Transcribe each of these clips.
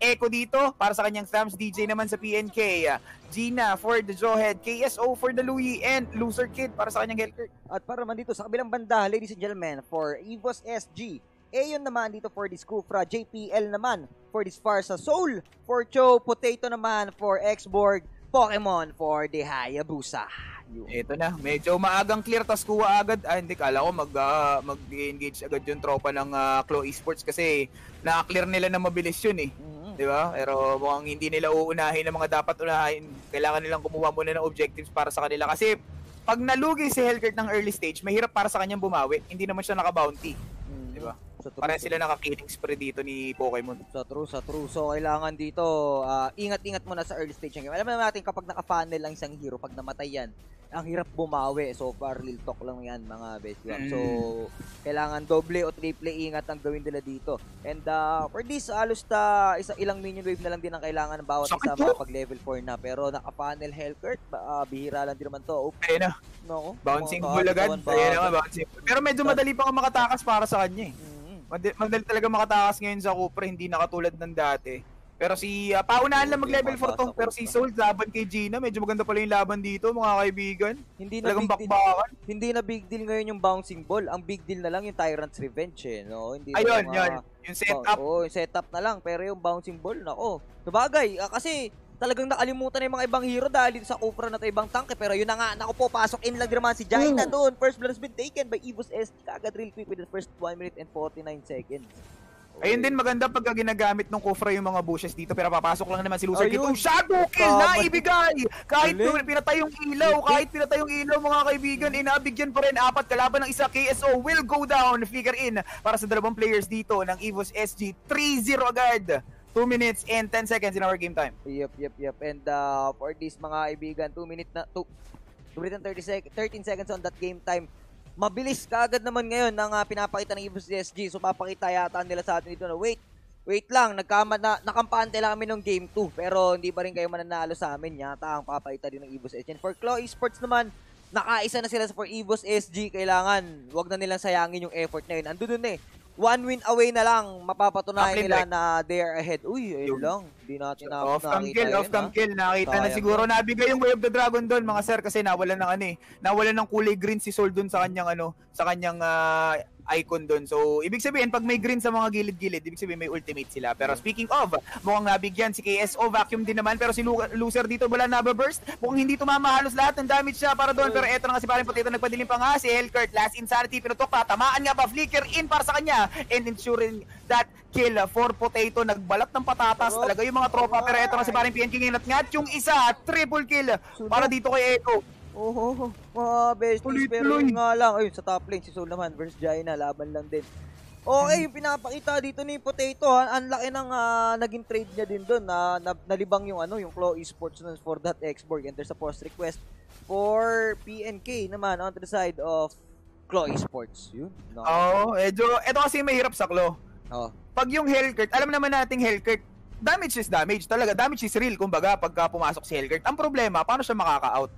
Echo dito para sa kanyang Thams, DJ naman sa PNK. Gina for the Jawhead, KSO for the Louie, and Loser Kid para sa kanyang Hellcurt. At para naman dito sa kabilang banda, ladies and gentlemen, for Evos SG, Ayon naman dito for this Kufra, JPL naman for this Farsa Soul, for Cho, Potato naman for Xborg, Pokemon for the Hayabusa. Yun. Ito na, medyo maagang clear tas kuha agad. Ah, hindi kala ko mag uh, mag-engage agad yung tropa ng uh, Claw Esports kasi na-clear nila na mabilis yun eh. Mm-hmm. 'Di ba? Pero mukhang hindi nila uunahin ang mga dapat unahin. Kailangan nilang kumuha muna ng objectives para sa kanila kasi pag nalugi si Hellcurt ng early stage, mahirap para sa kanyang bumawi. Hindi naman siya naka-bounty. Mm-hmm. 'Di ba? Sa true. Para sila naka-killing spree dito ni Pokemon. Sa true, sa true. So, kailangan dito, uh, ingat-ingat muna sa early stage ng game. Alam natin kapag naka-funnel lang isang hero, pag namatay yan, ang hirap bumawi. So far, real talk lang yan mga best mm. So, kailangan doble o triple ingat ang gawin nila dito. And uh, for this, alos ta, isa, ilang minion wave na lang din ang kailangan ng bawat isa pag level 4 na. Pero naka-funnel Hellcurt, uh, bihira lang din naman to. Okay na. No, bouncing bull agad. Ayan na nga, bouncing Pero medyo madali pa makatakas para sa kanya eh. Mm. Madali talaga makatakas ngayon sa Cooper, hindi na katulad ng dati. Pero si uh, paunahan lang mag-level 4 to. Pero si Soul laban kay Gina, medyo maganda pala yung laban dito, mga kaibigan. Hindi na big bakbakan. Deal, hindi na big deal ngayon yung bouncing ball. Ang big deal na lang yung Tyrant's Revenge eh, no? Hindi Ayun, mga, yun. Yung setup. Oo, oh, yung setup na lang. Pero yung bouncing ball, nako. Sabagay, uh, kasi talagang nakalimutan na yung mga ibang hero dahil dito sa Opera na to ibang tank. Pero yun na nga, naku po, pasok in lang naman si Jaina mm. doon. First blood has been taken by Evos S. Kagad real quick with the first 1 minute and 49 seconds. Ayun din maganda pag ginagamit ng Kufra yung mga bushes dito pero papasok lang naman si Loser Kid. Oh, shadow kill na ibigay! Kahit Galing. pinatay yung ilaw, kahit pinatay yung ilaw mga kaibigan, inabigyan pa rin apat kalaban ng isa. KSO will go down, figure in para sa dalawang players dito ng Evos SG. 3-0 agad. 2 minutes and 10 seconds in our game time. Yep, yep, yep. And uh, for this mga kaibigan, 2 minutes na 2 2 minutes and 30 sec 13 seconds on that game time. Mabilis kaagad naman ngayon ng uh, pinapakita ng Evo SG. So papakita yata nila sa atin dito na wait, wait lang, nagkama na nakampante lang kami ng game 2 pero hindi pa rin kayo mananalo sa amin. Yata ang papakita din ng Evo SG. And for Claw Esports naman, nakaisa na sila for Evos SG. Kailangan, wag na nilang sayangin yung effort na yun. Ando dun eh one win away na lang mapapatunayan nila na they are ahead. Uy, ayun lang. Hindi natin na off cam kill, off cam kill. Nakita na siguro nabigay yung Way of the Dragon doon mga sir kasi nawalan ng ano eh. Nawalan ng kulay green si Sol doon sa kanyang ano, sa kanyang uh, icon doon. So, ibig sabihin, pag may green sa mga gilid-gilid, ibig sabihin may ultimate sila. Pero speaking of, mukhang nabigyan si KSO, vacuum din naman. Pero si loser dito wala na burst. Mukhang hindi tumama halos lahat ng damage siya para doon. Pero eto na nga si Parin Potato, nagpadilim pa nga si Hellcurt. Last Insanity, pinutok pa. Tamaan nga ba? Flicker in para sa kanya. And ensuring that kill for Potato. Nagbalat ng patatas talaga yung mga tropa. Pero eto na si Parin PNK nginat ngat yung isa. Triple kill para dito kay Echo. Oh, mga besties. Pero yun nga lang, ayun, sa top lane, si Soul naman versus Jaina, laban lang din. Okay, yung pinapakita dito ni Potato, ang laki ng uh, naging trade niya din doon na, na nalibang yung ano, yung Claw Esports nun for that Xborg and there's a post request for PNK naman on the side of Claw Esports. Yun. No? Oo, oh, medyo, ito kasi mahirap sa Claw. Oh. Pag yung Hellcurt, alam naman nating Hellcurt, damage is damage. Talaga, damage is real, kumbaga, pagka pumasok si Hellcurt. Ang problema, paano siya makaka-out?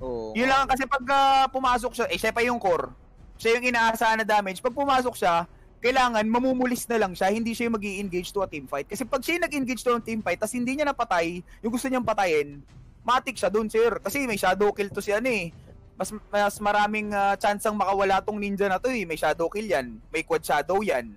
Oo. Yun lang kasi pag uh, pumasok siya, eh siya pa yung core. Siya yung inaasahan na damage. Pag pumasok siya, kailangan mamumulis na lang siya, hindi siya yung mag engage to a team fight. Kasi pag siya nag-engage to a team fight, tas hindi niya napatay, yung gusto niyang patayin, matik siya dun, sir. Kasi may shadow kill to siya eh. Mas, mas maraming uh, chance ang makawala tong ninja na to eh. May shadow kill yan, may quad shadow yan.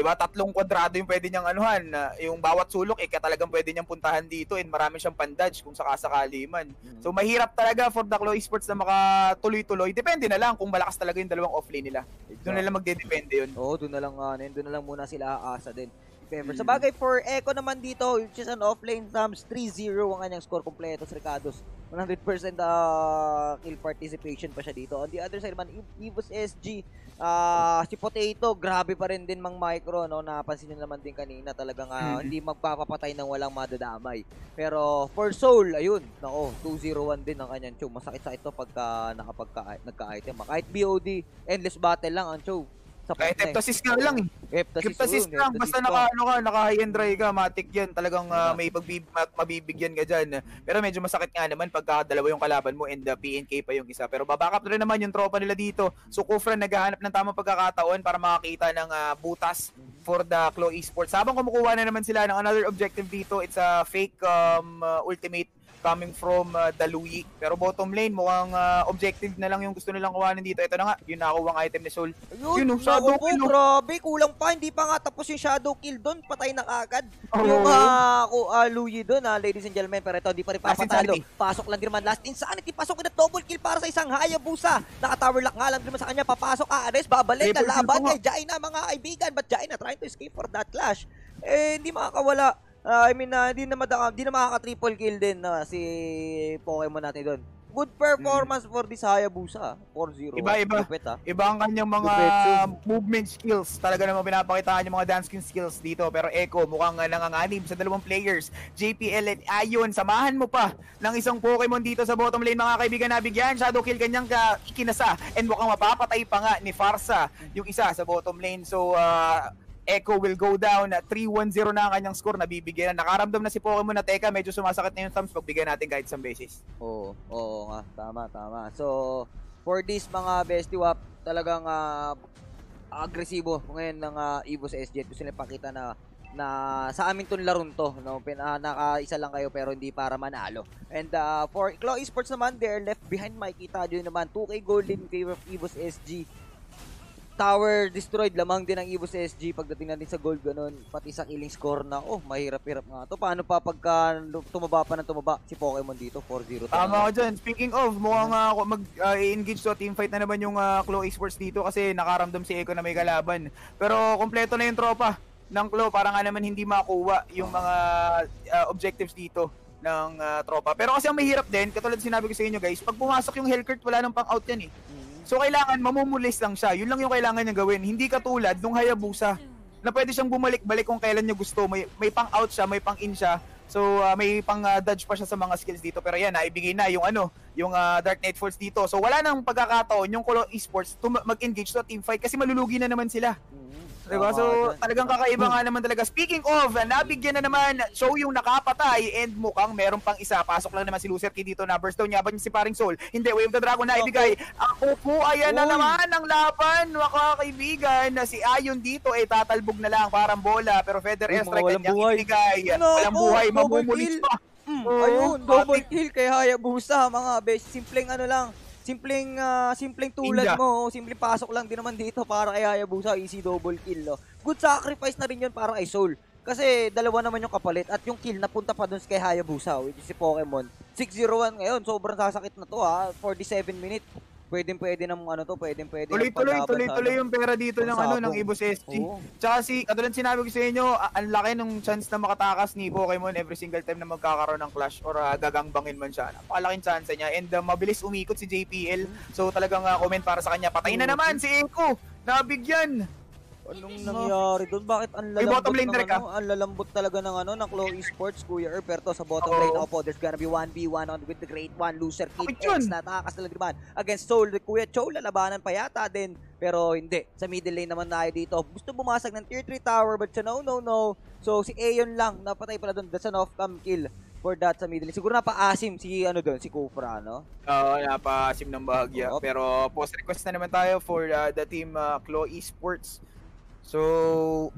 'Di ba? Tatlong kwadrado yung pwede niyang anuhan. Uh, yung bawat sulok eh kaya talagang pwede niyang puntahan dito and marami siyang pandodge kung sakasakali man. Mm-hmm. So mahirap talaga for the Claw Esports na makatuloy-tuloy. Depende na lang kung malakas talaga yung dalawang offlane nila. Doon na lang magde-depende yun. Oo, doon na lang uh, doon na lang muna sila aasa din. Remember. Mm. Sa bagay for Echo naman dito, which is an offlane thumbs 3-0 ang kanyang score kompleto sa Ricardo's 100% uh, kill participation pa siya dito. On the other side naman, Evos SG, uh, si Potato, grabe pa rin din mang micro, no? Napansin nyo naman din kanina, talagang uh, mm-hmm. hindi magpapapatay ng walang madadamay. Pero for Soul, ayun, nako, 2-0-1 din ang kanyang show. Masakit sa ito pagka nakapagka nagka-item. Kahit BOD, endless battle lang ang show. Sa Kahit Heptasis ka lang eh. Heptasis lang. Basta naka, ano ka, naka high and dry ka, matik yan. Talagang uh, may pagbib mabibigyan ka dyan. Pero medyo masakit nga naman pagka dalawa yung kalaban mo and the PNK pa yung isa. Pero babackup rin naman yung tropa nila dito. So Kufra naghahanap ng tamang pagkakataon para makakita ng uh, butas for the Claw Esports. Habang kumukuha na naman sila ng another objective dito, it's a fake um, uh, ultimate coming from uh, Dalui. Pero bottom lane, mukhang uh, objective na lang yung gusto nilang kuhanin dito. Ito na nga, yung nakuha ang item ni Soul. Ayun, yun, oh, shadow po, kill. Oh. Grabe, kulang pa. Hindi pa nga tapos yung shadow kill doon. Patay na kagad. Oh. Yung uh, uh, Louis doon, uh, ladies and gentlemen. Pero ito, hindi pa rin papatalo. Pasok lang din naman. Last insanity. Pasok na double kill para sa isang Hayabusa. Naka-tower lock nga lang din sa kanya. Papasok, aares, babalik. Lalaban kay Jaina, mga kaibigan. But Jaina trying to escape for that clash. Eh, hindi makakawala Uh, I mean, uh, hindi na, madaka, hindi na makaka-triple kill din na uh, si Pokemon natin doon. Good performance hmm. for this Hayabusa. 4-0. Iba, iba. Lupit, ha? Iba ang kanyang mga movement skills. Talaga naman pinapakitaan yung mga dancing skills dito. Pero Echo, mukhang nanganganib sa dalawang players. JPL at Ayon, samahan mo pa ng isang Pokemon dito sa bottom lane mga kaibigan nabigyan. Shadow kill kanyang ka ikinasa. And mukhang mapapatay pa nga ni Farsa yung isa sa bottom lane. So, uh, Echo will go down. 3-1-0 na ang kanyang score. Nabibigyan na. Nakaramdam na si Pokemon na teka, medyo sumasakit na yung thumbs. Pagbigyan natin kahit isang beses. Oo, oo nga. Tama, tama. So, for this mga bestie wap, talagang uh, agresibo ngayon ng uh, Evo sa SJ. Gusto nila pakita na na sa amin tong laron to no Pin, uh, naka-isa lang kayo pero hindi para manalo and uh, for Claw Esports naman they're left behind makikita nyo naman 2k gold in favor of Evo's SG tower destroyed lamang din ang Evo's SG pagdating natin sa gold ganun. Pati sa killing score na oh mahirap-hirap nga to. Paano pa pagka tumaba pa ng tumaba si Pokemon dito? 4-0 tama ko dyan. Speaking of mukhang uh, mag uh, engage to team fight na naman yung uh, Claw Esports dito kasi nakaramdam si Echo na may kalaban. Pero kompleto na yung tropa ng Claw para nga naman hindi makuha yung mga uh, objectives dito ng uh, tropa. Pero kasi ang mahirap din katulad sinabi ko sa inyo guys pag pumasok yung Hellcurt wala nang pang out yan eh So kailangan mamumulis lang siya. Yun lang yung kailangan niya gawin. Hindi katulad nung Hayabusa na pwede siyang bumalik-balik kung kailan niya gusto. May, may pang out siya, may pang in siya. So uh, may pang uh, dodge pa siya sa mga skills dito pero yan naibigay na yung ano, yung uh, Dark Knight Force dito. So wala nang pagkakataon yung Kolo Esports to mag-engage to team fight kasi malulugi na naman sila. Diba? So, talagang kakaiba nga naman talaga. Speaking of, nabigyan na naman, show yung nakapatay and mukhang meron pang isa. Pasok lang naman si Lucer Kid dito na burstone niya. Ba't si paring Soul? Hindi, Wave the Dragon na ibigay. Ako po, ayan na naman ang laban, mga kaibigan. Na si Ayon dito ay eh, tatalbog na lang parang bola. Pero Feather Airstrike kanyang buhay. ibigay. No, walang buhay, mamumulis pa. Mm, oh, ayun, double kill kay Hayabusa, mga best. Simpleng ano lang, simpleng uh, simpleng tulad India. mo, simpleng pasok lang din naman dito para kay Hayabusa, easy double kill. No? Good sacrifice na rin yun para kay Soul. Kasi dalawa naman yung kapalit at yung kill napunta pa dun kay Hayabusa, which is si Pokemon. 6-0-1 ngayon, sobrang sasakit na to ha, 47 minutes pwedeng pwede ng ano to, pwedeng pwede tuloy tuloy tuloy tuloy yung pera dito ng ano ng Ibos SG. Oh. Tsaka si katulad sinabi ko sa inyo, ang laki ng chance na makatakas ni Pokemon every single time na magkakaroon ng clash or uh, gagangbangin man siya. Napakalaking chance niya and uh, mabilis umikot si JPL. So talagang uh, comment para sa kanya. Patay na naman si Eko. Nabigyan. Anong nangyari doon? Bakit ang lalambot bottom lane ng, ano, ang lalambot talaga ng ano ng Claw Esports, Kuya Erperto sa bottom oh. lane ako po. There's gonna be 1v1 on with the great one loser Kid X na takakas talaga naman against Soul. Kuya Cho, lalabanan pa yata din. Pero hindi. Sa middle lane naman tayo dito. Gusto bumasag ng tier 3 tower but siya no, no, no. So si Aeon lang, napatay pala doon. That's an off-cam kill for that sa middle lane. Siguro napaasim si ano doon, si Kufra, no? Oo, uh, napaasim ng bahagya. Oh. Pero post request na naman tayo for uh, the team uh, Claw Esports. So,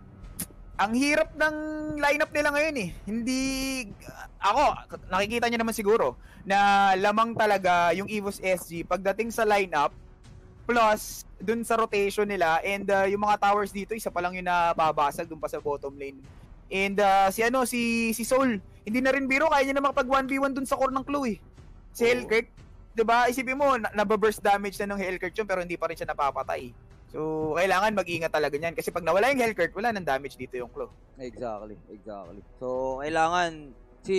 ang hirap ng lineup nila ngayon eh. Hindi ako nakikita niyo naman siguro na lamang talaga yung Evos SG pagdating sa lineup plus dun sa rotation nila and uh, yung mga towers dito isa pa lang yung nababasag dun pa sa bottom lane. And uh, si ano si si Soul, hindi na rin biro kaya niya na makapag 1v1 dun sa core ng eh. Si oh. Hellkirk, 'di ba? Isipin mo, nababurst damage na ng Hellkirk yun pero hindi pa rin siya napapatay. So, kailangan mag-ingat talaga niyan kasi pag nawala yung Hellcurt, wala nang damage dito yung claw. Exactly, exactly. So, kailangan si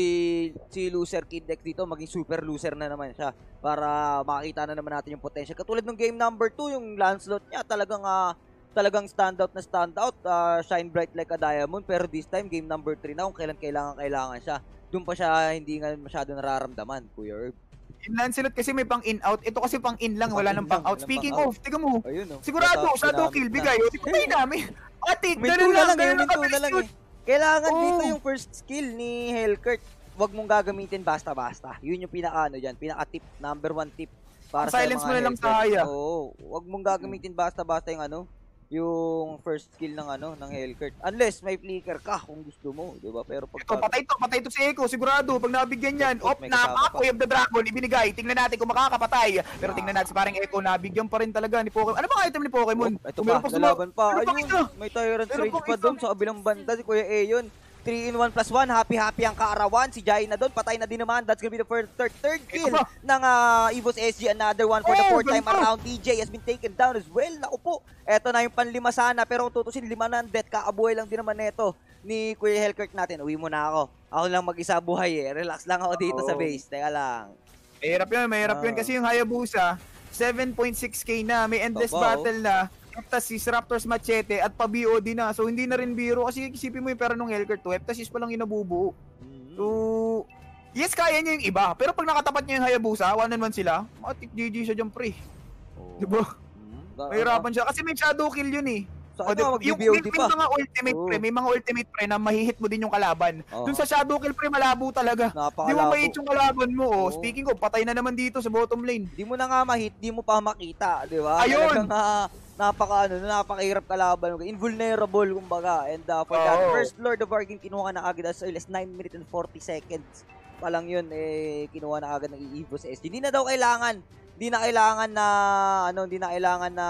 si loser Kid Deck dito maging super loser na naman siya para makita na naman natin yung potential. Katulad ng game number 2, yung Lancelot niya talagang uh, talagang standout na standout, uh, shine bright like a diamond pero this time game number 3 na kung kailan kailangan kailangan siya. Doon pa siya hindi nga masyado nararamdaman, Kuya Herb. Yung Lancelot kasi may pang in-out. Ito kasi pang in lang, wala nang pang out. Speaking of, tiga mo. Ayun, oh. Sigurado, shadow kill, bigay. Tayo namin. Ate, ganun lang. Ganun lang na lang eh. Kailangan oh. dito yung first skill ni Hellkurt. Huwag mong gagamitin basta-basta. Yun yung pinaka ano dyan, pinaka tip, number one tip para sa silence mo na lang sa haya. Oo, wag mong gagamitin basta-basta yung ano, yung first skill ng ano ng Hellcurt. Unless may flicker ka kung gusto mo, 'di ba? Pero pag Ito, patay to, patay to si Echo, sigurado. Pag nabigyan yan, op, na pa. Way of the Dragon, ibinigay. Tingnan natin kung makakapatay. Pero tingnan natin si parang Echo, nabigyan pa rin talaga ni Pokemon. Ano ba item ni Pokemon? Oh, ito pa, sumo- lalaban pa. Ayun, may Tyrant Rage pa doon sa kabilang banda si Kuya Ayon. 3 in 1 plus 1, happy-happy ang kaarawan. Si Jai na doon, patay na din naman. That's gonna be the first, third, third kill ng uh, Evos SG. Another one for the Oh, fourth time around. DJ has been taken down as well. Naku po, eto na yung panlima sana. Pero kung tutusin, lima na ang death. Kaabuhay lang din naman neto ni Kuya Hellkirk natin. Uwi muna ako. Ako lang mag-isa buhay eh. Relax lang ako dito sa Oh. base. Teka lang. Mahirap yun, mahirap yun. Ah. Kasi yung Hayabusa, 7.6k na, may endless Aba, oh. battle na. Heptasis, Raptors Machete, at pa-BOD na. So, hindi na rin biro. Kasi isipin mo yung pera ng Hellcurt 2, Heptasis pa lang inabubuo. Mm. So, yes, kaya niya yung iba. Pero pag nakatapat niya yung Hayabusa, one on one sila, matik GG siya dyan, pre. Oh. Diba? Mahirapan siya. Kasi may shadow kill yun eh. Sa ano, yung, mag-BOD may, may mga ultimate Oo. pre, may mga ultimate pre na mahihit mo din yung kalaban. Oo. Dun sa shadow kill pre, malabo talaga. Di mo Napakalabo. mahit yung kalaban mo. Oh. Oo. Speaking of, patay na naman dito sa bottom lane. Di mo na nga ma-hit, di mo pa makita, di ba? Ayun! Talagang ah, napaka ano, napakahirap kalaban. Invulnerable kumbaga. And uh, for that, Oo. first Lord of game kinuha na agad as early as 9 minutes and 40 seconds. Pa lang yun eh kinuha na agad ng EVO sa SG. Hindi na daw kailangan hindi na kailangan na ano, hindi na kailangan na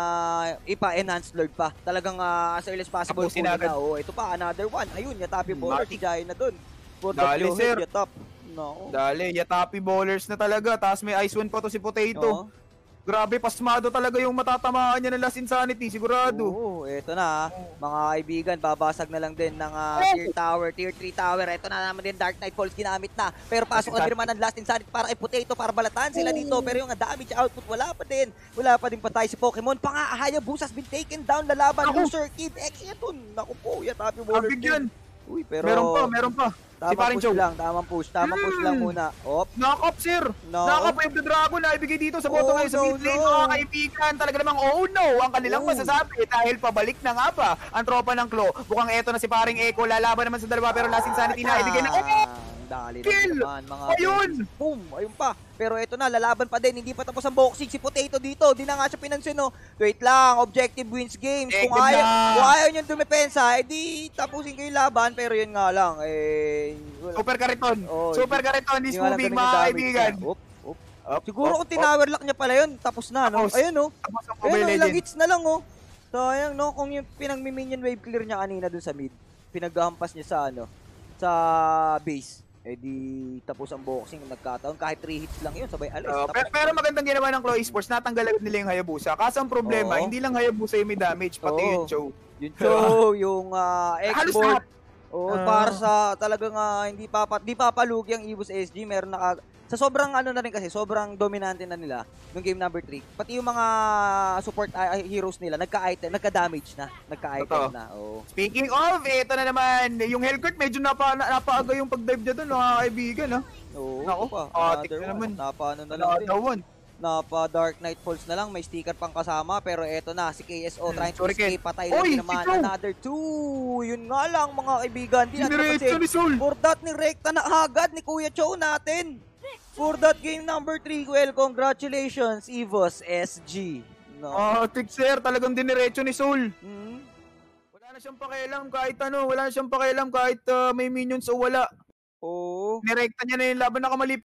ipa-enhance Lord pa. Talagang ah, as early as possible agad. na. Oh, ito pa another one. Ayun, Yatapi Bowler si. Jai na doon. For the Dali, blue sir. Yatap. No. Dali, yatapi bowlers na talaga. Tapos may ice one pa to si Potato. Oo. Grabe, pasmado talaga yung matatamaan niya ng Last Insanity, sigurado. Oo, eto na. ah. Mga kaibigan, babasag na lang din ng ah, tier tower, tier 3 tower. Eto na naman din Dark Knight Falls ginamit na. Pero pasok na din naman ang Last Insanity para kay Potato para balatan sila dito. Pero yung damage output wala pa din. Wala pa din patay si Pokemon. Panga Hayabusa has been taken down. Lalaban, Ako! loser kid. X eto. Naku po, yatapi Waller Kabig yan. Uy, pero Meron pa, meron pa. Si tamang Paring push Joe. lang, tamang push. Tamang push lang Hmm. muna. Op, Knock-up, sir. No. Knock-up the Dragon na ibigay dito sa bottom Oh, sa no, mid lane, no. mga kaibigan. Talaga namang, oh no, ang kanilang Oh. masasabi dahil pabalik na nga ba ang tropa ng Claw. Bukang eto na si paring Echo, lalaban naman sa dalawa pero Last Insanity na ibigay na, oh! Sayang. Dali Kill! naman, mga Ayun! Boom! Ayun pa. Pero ito na, lalaban pa din. Hindi pa tapos ang boxing. Si Potato dito. Di na nga siya pinansin, no? Wait lang. Objective wins games. Kung ayaw, kung ayaw nyo dumepensa, edi tapusin kayo laban. Pero yun nga lang, eh... wala- Super Kariton. Oh, Super Kariton is moving, mga kaibigan. niya. Oop, oop. Up, Siguro up, kung tinower lock niya pala yun, tapos na, no? Tapos. Ayun, no? Tapos ang Ayun, Mobile ilang Legends. hits na lang, oh. Sayang, no? Kung yung pinag-minion wave clear niya kanina dun sa mid, pinaghampas niya sa, ano, sa base, eh di tapos ang boxing nagkataon kahit 3 hits lang yun sabay alis Uh, tapos pero, pero magandang ginawa ng Claw Esports, natanggal agad nila yung Hayabusa. Kaso ang problema, Oo. hindi lang Hayabusa yung may damage, pati Oo. yung Chow. yung show yung uh, Halos export lahat. oh, Ah. para sa talagang ah, hindi papa di papalugi ang Evos SG meron na sa sobrang ano na rin kasi sobrang dominante na nila nung game number 3 pati yung mga support ah, heroes nila nagka-item nagka-damage na nagka-item na oh Speaking of, ito na naman, yung Hellcurt medyo napa, na, napaaga yung pag-dive niya doon, mga kaibigan, ha? Oo, Nako, pa. Another na one. naman. Napa ano na lang din. Another one. Napa Dark Knight Falls na lang. May sticker pang kasama. Pero eto na, si KSO Hmm, trying to escape. Patay Oy, lang din si naman. Joe. Another two. Yun nga lang mga kaibigan. Di natin Sol. For that ni Rekta na agad ni Kuya Chow natin. For that game number 3, well, congratulations, Evos SG. No. Uh, sir, talagang diniretso ni Sol. Hmm? Wala na siyang pakialam kahit ano, wala na siyang pakialam kahit ah, may minions o wala. Oo. Nirekta niya na yung laban na kamali